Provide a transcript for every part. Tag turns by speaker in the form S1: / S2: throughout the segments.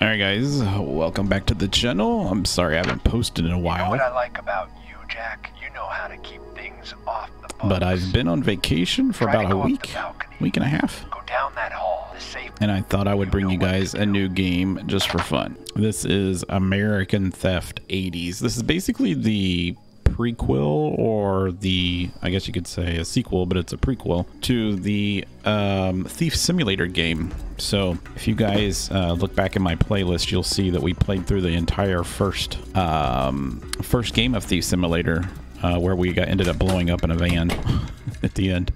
S1: Alright guys, welcome back to the channel. I'm sorry I haven't posted in a
S2: You know
S1: while,
S2: what I like about you, Jack? You know how to keep things off the books.
S1: but I've been on vacation for
S2: Try
S1: about a
S2: go up the
S1: week, week and a half.
S2: Go down that hall.
S1: And I thought I would bring you guys a new game just for fun. This is American Theft 80s. This is basically the prequel or the I guess you could say a sequel, but it's a prequel to the um, Thief Simulator game. So if you guys uh, look back in my playlist, you'll see that we played through the entire first um, first game of Thief Simulator, uh, where we got ended up blowing up in a van at the end.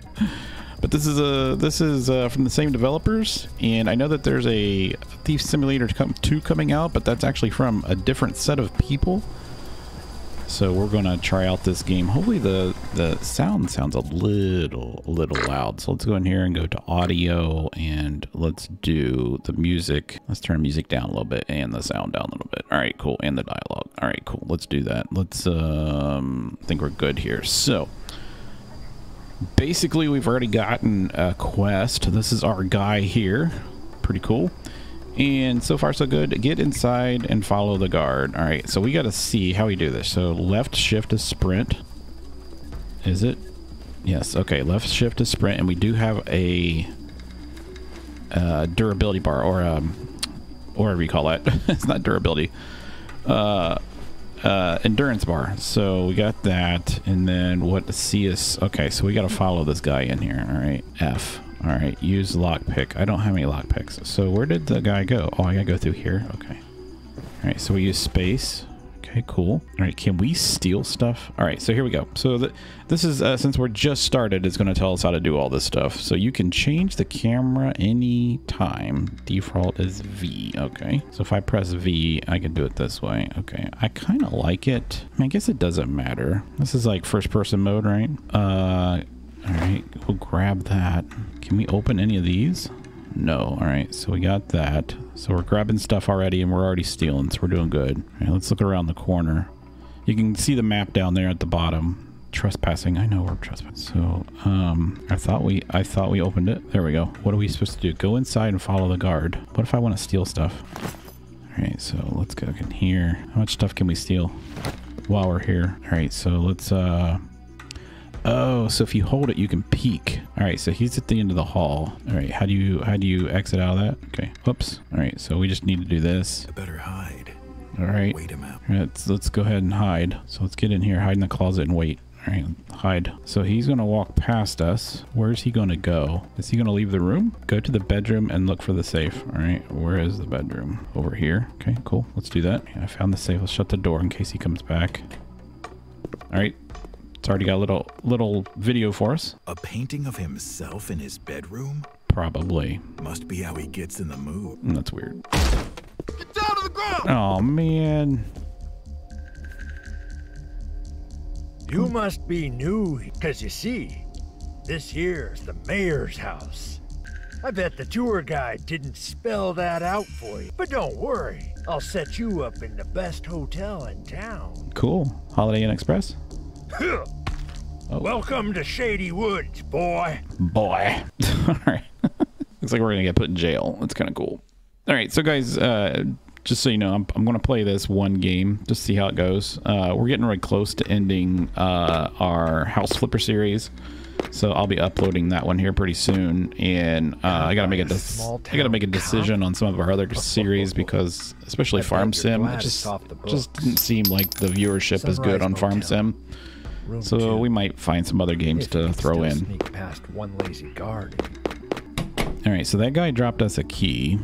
S1: But this is a this is uh, from the same developers, and I know that there's a Thief Simulator come, 2 coming out, but that's actually from a different set of people. So we're gonna try out this game. Hopefully the the sound sounds a little little loud. So let's go in here and go to audio and let's do the music. Let's turn music down a little bit and the sound down a little bit. All right, cool. And the dialogue. All right, cool. Let's do that. Let's um I think we're good here. So basically we've already gotten a quest this is our guy here pretty cool and so far so good get inside and follow the guard all right so we got to see how we do this so left shift is sprint is it yes okay left shift is sprint and we do have a uh, durability bar or um or whatever you call it it's not durability uh uh, endurance bar. So we got that, and then what C is? Okay, so we got to follow this guy in here. All right, F. All right, use lockpick. I don't have any lockpicks. So where did the guy go? Oh, I gotta go through here. Okay. All right, so we use space. Okay, cool. All right, can we steal stuff? All right, so here we go. So this is, uh, since we're just started, it's to tell us how to do all this stuff. So you can change the camera any time. Default is V. Okay, so if I press V, I can do it this way. Okay, I kind of like it. I, mean, I guess it doesn't matter. This is like first person mode, right? Uh, all right, we'll grab that. Can we open any of these? No. All right, so we got that. So we're grabbing stuff already, and we're already stealing, so we're doing good. All right, let's look around the corner. You can see the map down there at the bottom. Trespassing. I know we're trespassing. So, um, I thought we, I thought we opened it. There we go. What are we supposed to do? Go inside and follow the guard. What if I want to steal stuff? All right, so let's go in here. How much stuff can we steal while we're here? All right, so let's, uh, Oh, so if you hold it, you can peek. All right, so he's at the end of the hall. All right, how do you how do you exit out of that? Okay, whoops. All right, so we just need to do this.
S3: I better hide.
S1: All right,
S3: Wait him out.
S1: All right, let's, let's go ahead and hide. So let's get in here, hide in the closet, and wait. All right, hide. So he's gonna walk past us. Where's he gonna go? Is he gonna leave the room? Go to the bedroom and look for the safe. All right, where is the bedroom? Over here. Okay, cool. Let's do that. I found the safe. Let's shut the door in case he comes back. All right, it's already got a little little video for us.
S3: A painting of himself in his bedroom?
S1: Probably.
S3: Must be how he gets in the mood.
S1: Mm, That's weird.
S3: Get down to the ground!
S1: Oh man.
S4: You must be new, because you see, this here's the mayor's house. I bet the tour guide didn't spell that out for you. But don't worry, I'll set you up in the best hotel in town.
S1: Cool. Holiday Inn Express.
S4: Huh. Welcome to Shady Woods, boy.
S1: Boy. All right. Looks like we're gonna get put in jail. That's kind of cool. All right, so guys, uh, just so you know, I'm, I'm gonna play this one game just to see how it goes. Uh, we're getting really close to ending uh, our House Flipper series, so I'll be uploading that one here pretty soon. And uh, I gotta make a
S4: Small
S1: dec- I gotta make a decision on some of our other series because, especially Farm Sim, it just just didn't seem like the viewership is good on Farm
S4: Motel.
S1: Sim.
S4: Room
S1: So
S4: two.
S1: we might find some other games
S4: If
S1: to throw in.
S4: Sneak past one lazy guard.
S1: All right, so that guy dropped us a key.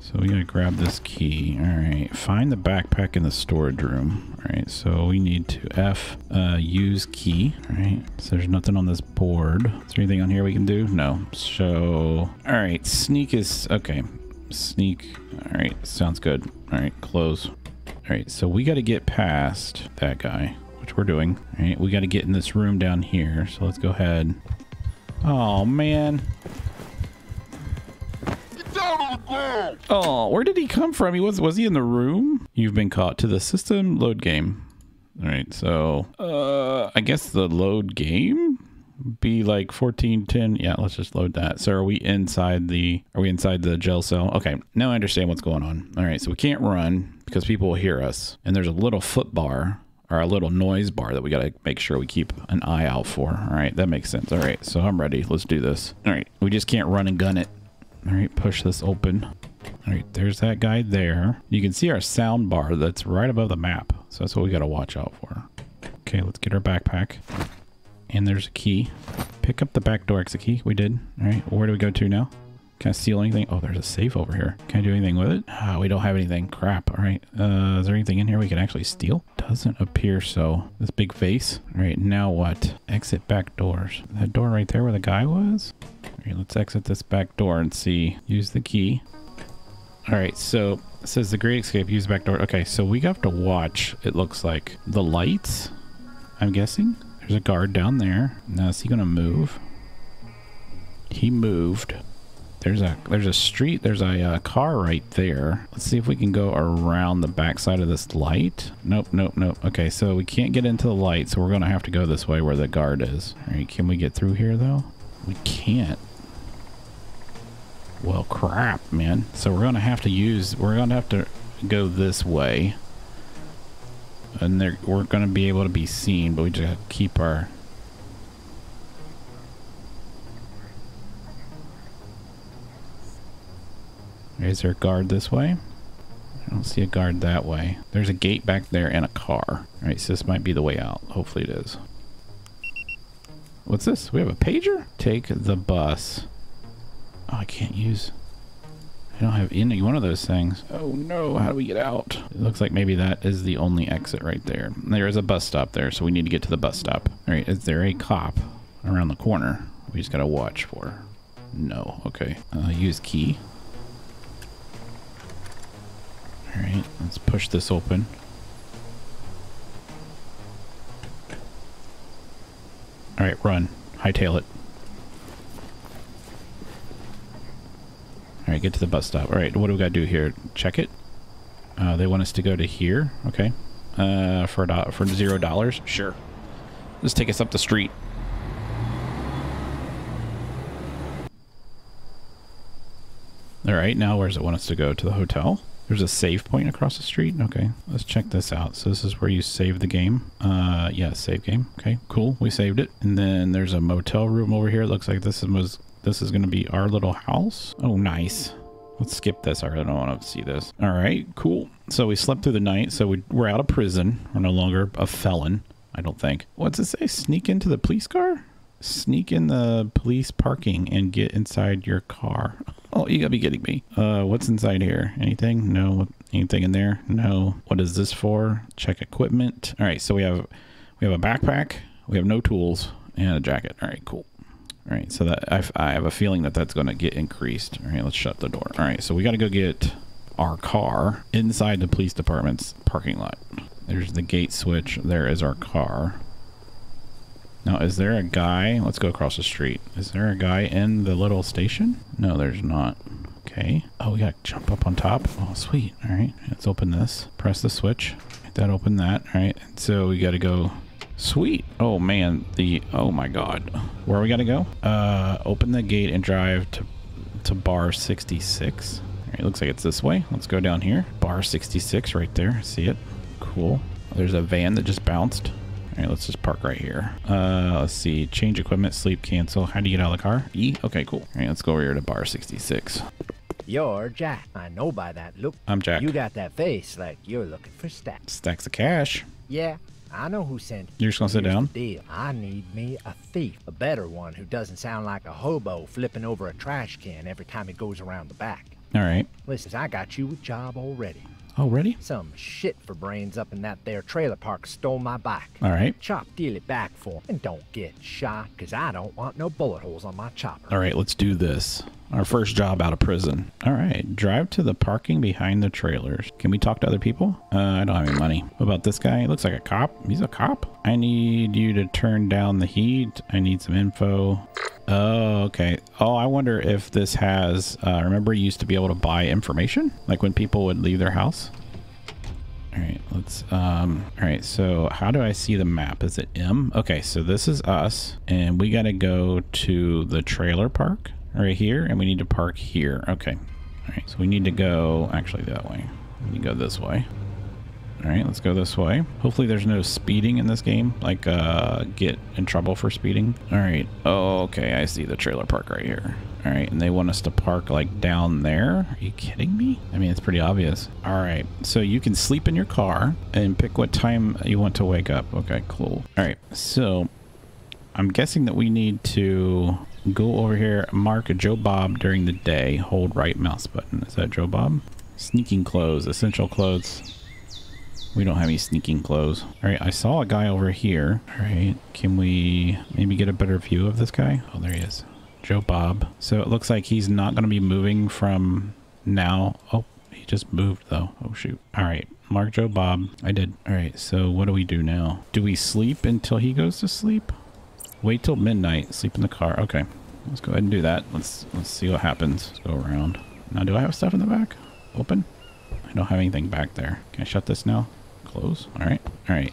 S1: So we gotta grab this key. All right, find the backpack in the storage room. All right, so we need to F uh, use key. All right, so there's nothing on this board. Is there anything on here we can do? No. So, all right, sneak is okay. Sneak. All right, sounds good. All right, close. All right, so we got to get past that guy, which we're doing. All right, we got to get in this room down here. So let's go ahead. Oh man. Oh, where did he come from? He was was he in the room? You've been caught to the system load game. All right, so uh I guess the load game be like 1410. Yeah, let's just load that. So are we inside the are we inside the jail cell? Okay, now I understand what's going on. All right, so we can't run because people will hear us. And there's a little foot bar a little noise bar that we got to make sure we keep an eye out for. All right, that makes sense. All right, so I'm ready. Let's do this. All right, we just can't run and gun it. All right, push this open. All right, there's that guy there. You can see our sound bar that's right above the map. So that's what we got to watch out for. Okay, let's get our backpack. And there's a key. Pick up the back door exit key. We did. All right, where do we go to now? Can I steal anything? Oh, there's a safe over here. Can I do anything with it? Ah, we don't have anything. Crap. All right. Uh, is there anything in here we can actually steal? Doesn't appear so. This big face. All right, now what? Exit back doors. That door right there where the guy was? All right, let's exit this back door and see. Use the key. All right, so says the Great Escape, use back door. Okay, so we have to watch, it looks like, the lights, I'm guessing. There's a guard down there. Now, is he going to move? He moved. There's a there's a street. There's a uh, car right there. Let's see if we can go around the backside of this light. Nope, nope, nope. Okay, so we can't get into the light, so we're going to have to go this way where the guard is. All right, can we get through here, though? We can't. Well, crap, man. So we're going to have to use... We're going to have to go this way. And we're going to be able to be seen, but we just keep our... Is there a guard this way? I don't see a guard that way. There's a gate back there and a car. All right, so this might be the way out. Hopefully it is. What's this? We have a pager? Take the bus. Oh, I can't use... I don't have any one of those things. Oh no, how do we get out? It looks like maybe that is the only exit right there. There is a bus stop there, so we need to get to the bus stop. All right, is there a cop around the corner? We just gotta watch for. No, okay. Uh, use key. All right, let's push this open. All right, run. Hightail it. All right, get to the bus stop. All right, what do we got to do here? Check it. Uh, they want us to go to here. Okay. Uh, for a for zero dollars. Sure. Let's take us up the street. All right, now where does it want us to go? To the hotel? There's a save point across the street. Okay, let's check this out. So this is where you save the game. Uh, yeah, save game. Okay, cool. We saved it. And then there's a motel room over here. It looks like this was this is going to be our little house. Oh, nice. Let's skip this. I really don't want to see this. All right, cool. So we slept through the night. So we, we're out of prison. We're no longer a felon, I don't think. What's it say? Sneak into the police car? Sneak in the police parking and get inside your car. Oh, you gotta be kidding me. Uh, what's inside here? Anything? No. Anything in there? No. What is this for? Check equipment. All right, so we have we have a backpack. We have no tools and a jacket. All right, cool. All right, so that I, I have a feeling that that's to get increased. All right, let's shut the door. All right, so we got to go get our car inside the police department's parking lot. There's the gate switch. There is our car. Now, is there a guy? Let's go across the street. Is there a guy in the little station? No, there's not. Okay. Oh, we got to jump up on top. Oh, sweet. All right. Let's open this. Press the switch. Hit That open that. All right. So we got to go. Sweet. Oh, man. The... Oh, my God. Where we got to go? Uh, open the gate and drive to, to bar 66. All right. Looks like it's this way. Let's go down here. Bar 66 right there. See it? Cool. There's a van that just bounced. Let's just park right here. Uh, let's see. Change equipment, sleep, cancel. How do you get out of the car? E? Okay, cool. All right, let's go over here to bar 66.
S4: You're Jack. I know by that look.
S1: I'm Jack.
S4: You got that face like you're looking for stacks.
S1: Stacks of cash.
S4: Yeah, I know who sent you.
S1: You're just gonna sit
S4: Here's
S1: down?
S4: deal. I need me a thief. A better one who doesn't sound like a hobo flipping over a trash can every time he goes around the back.
S1: All right.
S4: Listen, I got you a job already.
S1: Oh, ready?
S4: Some shit for brains up in that there trailer park stole my bike.
S1: All right.
S4: Chop deal it back for and don't get shot, because I don't want no bullet holes on my chopper.
S1: All right, let's do this. Our first job out of prison. All right, drive to the parking behind the trailers. Can we talk to other people? Uh, I don't have any money. What about this guy? He looks like a cop. He's a cop. I need you to turn down the heat. I need some info. Oh, okay. Oh, I wonder if this has, uh, remember you used to be able to buy information? Like when people would leave their house? All right, let's, um, all right, so how do I see the map? Is it M? Okay, so this is us, and we got to go to the trailer park right here, and we need to park here. Okay, all right, so we need to go actually that way. We need to go this way. All right, let's go this way. Hopefully there's no speeding in this game, like uh, get in trouble for speeding. All right, oh, okay, I see the trailer park right here. All right, and they want us to park like down there. Are you kidding me? I mean, it's pretty obvious. All right, so you can sleep in your car and pick what time you want to wake up. Okay, cool. All right, so I'm guessing that we need to go over here, mark Joe Bob during the day, hold right mouse button. Is that Joe Bob? Sneaking clothes, essential clothes. We don't have any sneaking clothes. All right, I saw a guy over here. All right, can we maybe get a better view of this guy? Oh, there he is. Joe Bob. So it looks like he's not going to be moving from now. Oh, he just moved though. Oh, shoot. All right, Mark Joe Bob. I did. All right, so what do we do now? Do we sleep until he goes to sleep? Wait till midnight. Sleep in the car. Okay, let's go ahead and do that. Let's let's see what happens. Let's go around. Now, do I have stuff in the back? Open? I don't have anything back there. Can I shut this now? Close. All right. All right.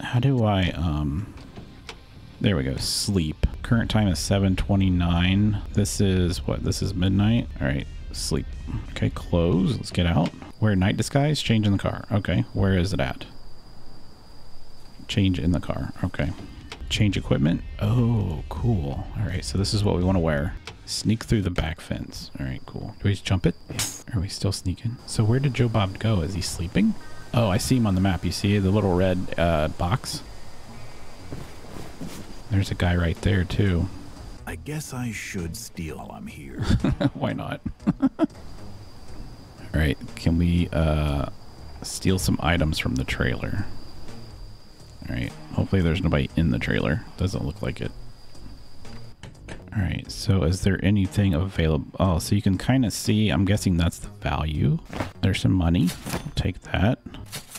S1: How do I, um, there we go. Sleep. Current time is 729. This is what? This is midnight. All right. Sleep. Okay. Close. Let's get out. Wear night disguise. Change in the car. Okay. Where is it at? Change in the car. Okay. Change equipment. Oh, cool. All right. So this is what we want to wear. Sneak through the back fence. All right, cool. Do we just jump it? Are we still sneaking? So where did Joe Bob go? Is he sleeping? Oh, I see him on the map. You see the little red uh, box? There's a guy right there, too.
S3: I guess I should steal while I'm here.
S1: Why not? All right, can we uh, steal some items from the trailer? All right, hopefully there's nobody in the trailer. Doesn't look like it. All right, so is there anything available? Oh, so you can kind of see, I'm guessing that's the value. There's some money. I'll take that.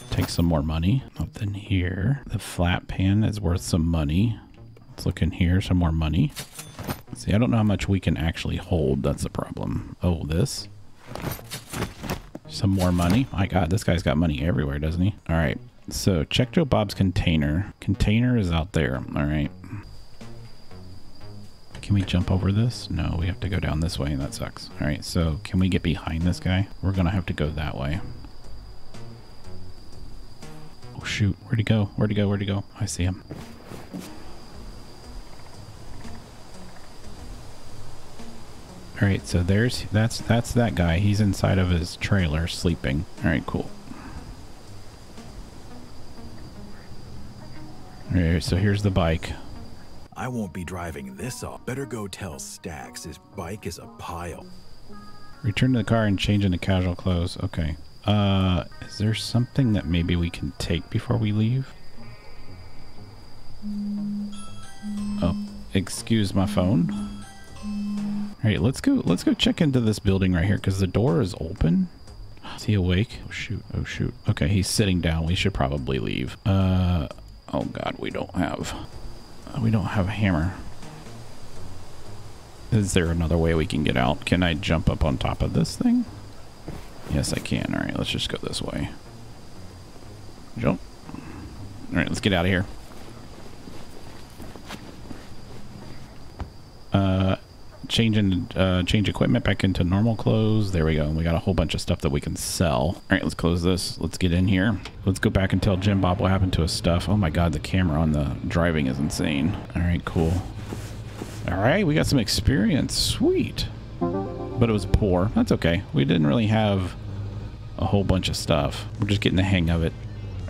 S1: Take some more money. Nothing here. The flat pan is worth some money. Let's look in here, some more money. See, I don't know how much we can actually hold. That's the problem. Oh, this. Some more money. My God, this guy's got money everywhere, doesn't he? All right. So check Joe Bob's container. Container is out there. All right. Can we jump over this? No, we have to go down this way and that sucks. All right, so can we get behind this guy? We're gonna have to go that way. Oh shoot, where'd he go? Where'd he go? Where'd he go? I see him. All right, so there's, that's, that's that guy. He's inside of his trailer sleeping. All right, cool. All right, so here's the bike.
S3: I won't be driving this off. Better go tell Stacks his bike is a pile.
S1: Return to the car and change into casual clothes. Okay. Uh, is there something that maybe we can take before we leave? Oh, excuse my phone. All right, let's go. Let's go check into this building right here because the door is open. Is he awake? Oh shoot! Oh shoot! Okay, he's sitting down. We should probably leave. Uh, oh god, we don't have. Uh, we don't have a hammer. Is there another way we can get out? Can I jump up on top of this thing? Yes, I can. All right, let's just go this way. Jump. All right, let's get out of here. Uh, change in, uh, change equipment back into normal clothes. There we go. We got a whole bunch of stuff that we can sell. All right, let's close this. Let's get in here. Let's go back and tell Jim Bob what happened to his stuff. Oh my God, the camera on the driving is insane. All right, cool. All right, we got some experience. Sweet. But it was poor. That's okay. We didn't really have a whole bunch of stuff. We're just getting the hang of it.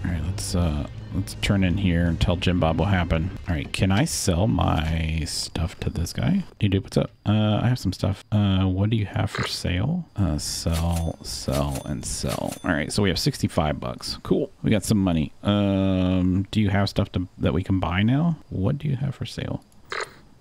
S1: All right, let's uh let's turn in here and tell Jim Bob what happened. All right, can I sell my stuff to this guy? You do? What's up? Uh, I have some stuff. Uh, what do you have for sale? Uh, sell, sell, and sell. All right, so we have 65 bucks. Cool. We got some money. Um, do you have stuff to, that we can buy now? What do you have for sale?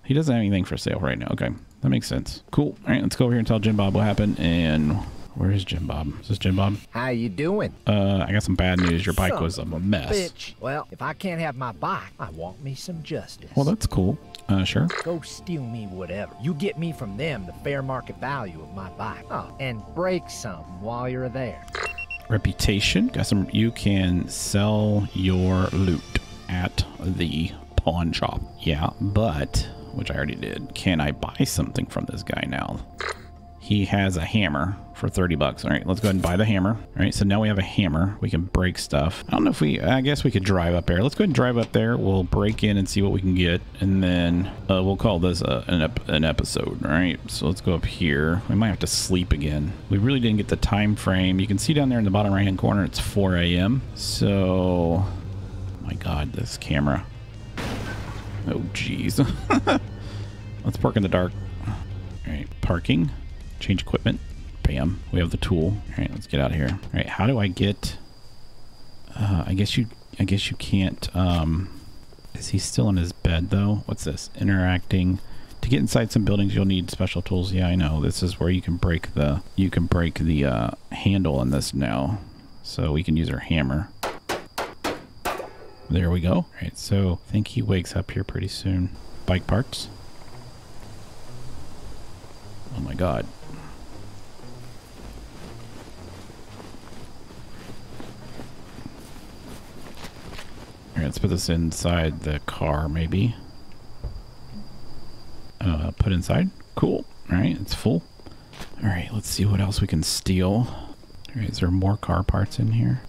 S1: He doesn't have anything for sale right now. Okay, that makes sense. Cool. All right, let's go over here and tell Jim Bob what happened. And where is Jim Bob? Is this Jim Bob?
S5: How you doing?
S1: Uh, I got some bad news. Your bike
S5: Son
S1: was a mess.
S5: Bitch. Well, if I can't have my bike, I want me some justice.
S1: Well, that's cool. Uh, sure.
S5: Go steal me whatever. You get me from them the fair market value of my bike. Oh, and break something while you're there.
S1: reputation. Got some. You can sell your loot at the pawn shop. Yeah, but which I already did. Can I buy something from this guy now? He has a hammer for 30 bucks. All right, let's go ahead and buy the hammer. All right, so now we have a hammer. We can break stuff. I don't know if we, I guess we could drive up there. Let's go ahead and drive up there. We'll break in and see what we can get. And then uh, we'll call this uh, an, ep an episode. All right, so let's go up here. We might have to sleep again. We really didn't get the time frame. You can see down there in the bottom right hand corner, it's 4 a.m. So, my God, this camera. Oh, jeez. let's park in the dark. All right, parking, change equipment. Bam. We have the tool. All right, let's get out of here. All right, how do I get... Uh, I guess you I guess you can't... Um, is he still in his bed, though? What's this? Interacting. To get inside some buildings, you'll need special tools. Yeah, I know. This is where you can break the... You can break the uh, handle on this now. So we can use our hammer. There we go. All right, so I think he wakes up here pretty soon. Bike parts. Oh my god. Let's put this inside the car, maybe. Uh, put inside. Cool. Alright, it's full. Alright, let's see what else we can steal. Alright, is there more car parts in here?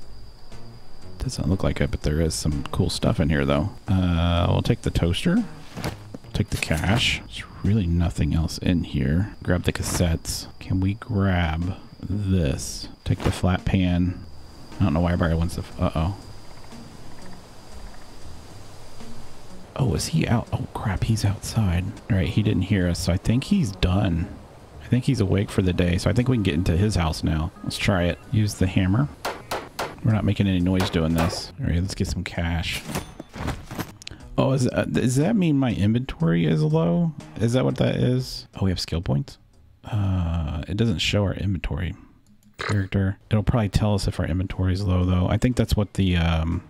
S1: Doesn't look like it, but there is some cool stuff in here, though. Uh, we'll take the toaster. Take the cash. There's really nothing else in here. Grab the cassettes. Can we grab this? Take the flat pan. I don't know why everybody wants to... Uh-oh. Oh, is he out? Oh, crap. He's outside. All right, he didn't hear us, so I think he's done. I think he's awake for the day, so I think we can get into his house now. Let's try it. Use the hammer. We're not making any noise doing this. All right, let's get some cash. Oh, is, uh, does that mean my inventory is low? Is that what that is? Oh, we have skill points? Uh, it doesn't show our inventory. Character. It'll probably tell us if our inventory is low, though. I think that's what the, um,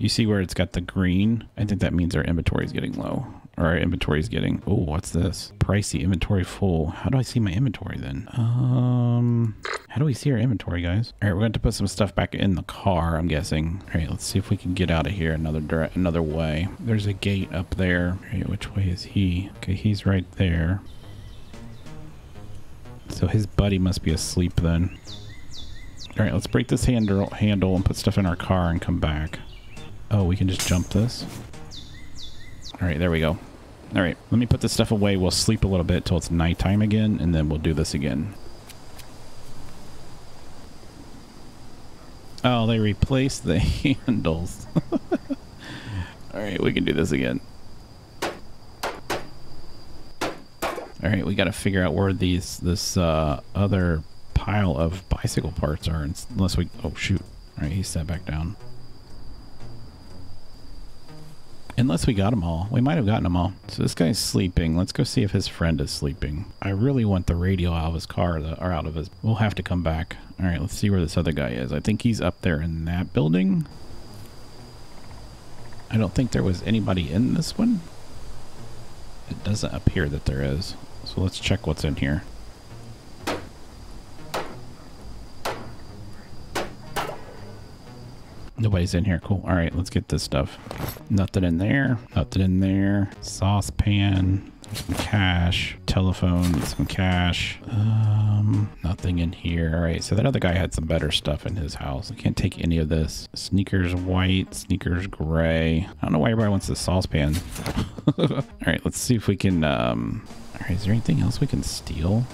S1: you see where it's got the green? I think that means our inventory is getting low. Or our inventory is getting, oh, what's this? Pricey, inventory full. How do I see my inventory then? Um, how do we see our inventory, guys? All right, we're going to put some stuff back in the car, I'm guessing. All right, let's see if we can get out of here another direct, another way. There's a gate up there. Which way is he? Okay, he's right there. So his buddy must be asleep then. All right, let's break this handle, handle and put stuff in our car and come back. Oh, we can just jump this. All right, there we go. All right, let me put this stuff away. We'll sleep a little bit till it's nighttime again, and then we'll do this again. Oh, they replaced the handles. All right, we can do this again. All right, we got to figure out where these this uh, other pile of bicycle parts are, unless we. Oh shoot! All right, he sat back down. Unless we got them all. We might have gotten them all. So this guy's sleeping. Let's go see if his friend is sleeping. I really want the radio out of his car, or out of his... We'll have to come back. All right, let's see where this other guy is. I think he's up there in that building. I don't think there was anybody in this one. It doesn't appear that there is. So let's check what's in here. Nobody's in here. Cool. All right, let's get this stuff. Nothing in there. Nothing in there. Saucepan. Some cash. Telephone. Some cash. Um, nothing in here. All right, so that other guy had some better stuff in his house. I can't take any of this. Sneakers white. Sneakers gray. I don't know why everybody wants the saucepan. all right, let's see if we can... Um, all right, is there anything else we can steal?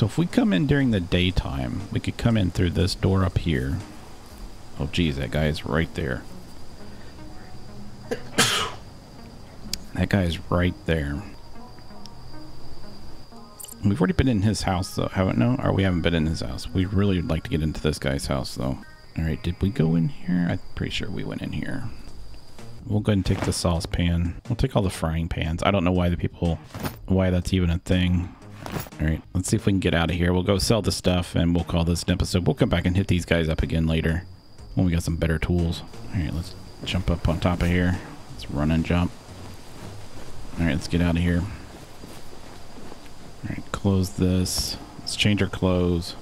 S1: So if we come in during the daytime, we could come in through this door up here. Oh, geez, that guy is right there. that guy is right there. We've already been in his house, though, haven't we? No? Or we haven't been in his house. We really would like to get into this guy's house, though. All right, did we go in here? I'm pretty sure we went in here. We'll go ahead and take the saucepan. We'll take all the frying pans. I don't know why the people, why that's even a thing. All right, let's see if we can get out of here. We'll go sell the stuff and we'll call this an episode. We'll come back and hit these guys up again later when we got some better tools. All right, let's jump up on top of here. Let's run and jump. All right, let's get out of here. All right, close this. Let's change our clothes.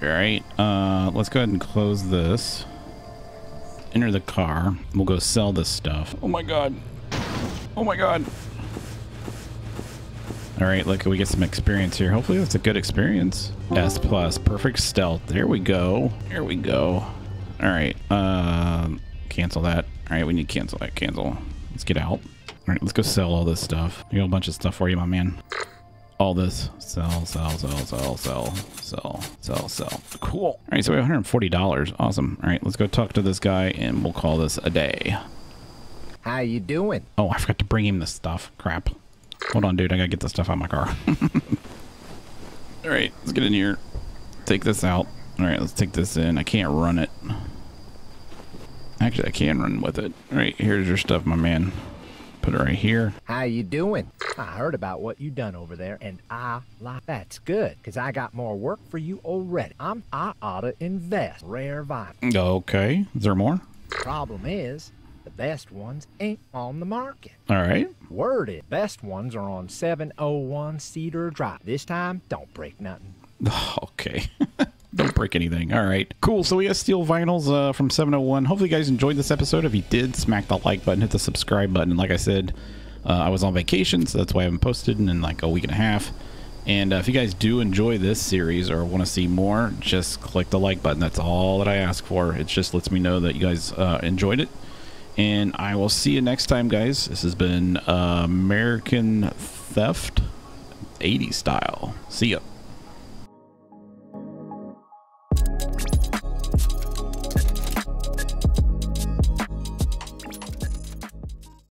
S1: All right. Uh, let's go ahead and close this. Enter the car. We'll go sell this stuff. Oh my god. Oh my god. All right, look, we get some experience here. Hopefully that's a good experience. S plus, perfect stealth. There we go. There we go. All right, um, cancel that. All right, we need to cancel that. Cancel. Let's get out. All right, let's go sell all this stuff. I got a bunch of stuff for you, my man. All this. Sell, sell, sell, sell, sell, sell, sell, sell. Cool. All right, so we have $140. Awesome. All right, let's go talk to this guy and we'll call this a day.
S4: How you doing?
S1: Oh, I forgot to bring him this stuff. Crap. Hold on, dude. I gotta get this stuff out of my car. All right, let's get in here. Take this out. All right, let's take this in. I can't run it. Actually, I can run with it. All right, here's your stuff, my man. Put it right here.
S4: How you doing? I heard about what you done over there, and I like that's good, cause I got more work for you already. I'm I oughta invest rare vinyl.
S1: Okay. Is there more?
S4: Problem is, best ones ain't on the market.
S1: All right.
S4: Word it. best ones are on 701 Cedar Drive. This time, don't break nothing.
S1: Okay. Don't break anything. All right. Cool. So we got steel vinyls uh, from 701. Hopefully you guys enjoyed this episode. If you did, smack the like button, hit the subscribe button. Like I said, uh, I was on vacation, so that's why I haven't posted in, in like a week and a half. And uh, if you guys do enjoy this series or want to see more, just click the like button. That's all that I ask for. It just lets me know that you guys uh, enjoyed it. And I will see you next time, guys. This has been American Theft 80 style. See ya.